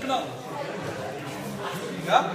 끝나. 야?